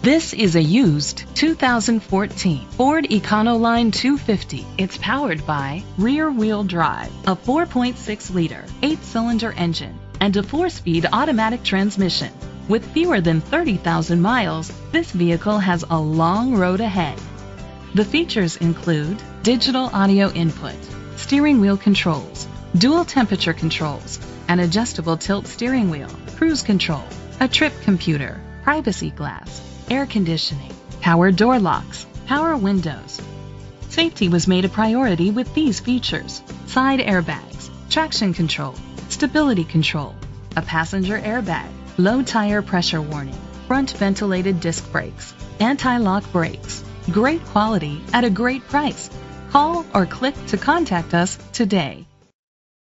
This is a used 2014 Ford Econoline 250. It's powered by rear wheel drive, a 4.6 liter, eight cylinder engine, and a four speed automatic transmission. With fewer than 30,000 miles, this vehicle has a long road ahead. The features include digital audio input, steering wheel controls, dual temperature controls, an adjustable tilt steering wheel, cruise control, a trip computer, privacy glass, air conditioning, power door locks, power windows. Safety was made a priority with these features. Side airbags, traction control, stability control, a passenger airbag, low tire pressure warning, front ventilated disc brakes, anti-lock brakes. Great quality at a great price. Call or click to contact us today.